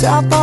Tapa